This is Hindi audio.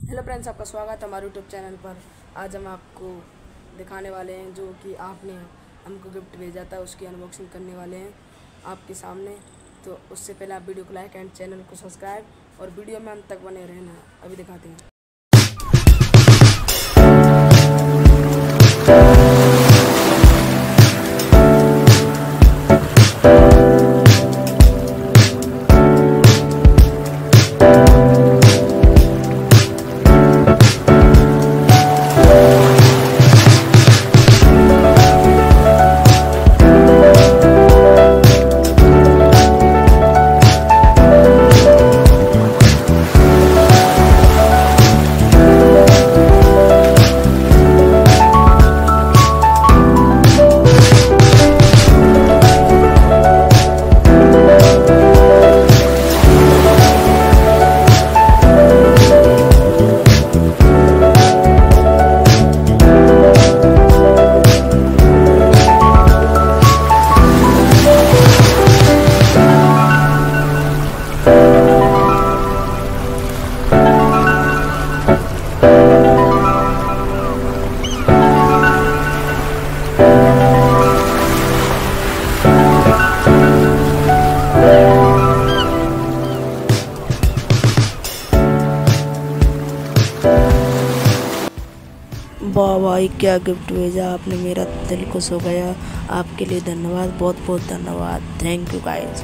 हेलो फ्रेंड्स, आपका स्वागत है हमारे यूट्यूब चैनल पर। आज हम आपको दिखाने वाले हैं जो कि आपने हमको गिफ्ट भेजा था, उसकी अनबॉक्सिंग करने वाले हैं आपके सामने। तो उससे पहले आप वीडियो को लाइक एंड चैनल को सब्सक्राइब और वीडियो में अंत तक बने रहना। अभी दिखाते हैं। वाह भाई क्या गिफ्ट भेजा आपने? मेरा दिल खुश हो गया। आपके लिए धन्यवाद बहुत बहुत धन्यवाद। Thank you guys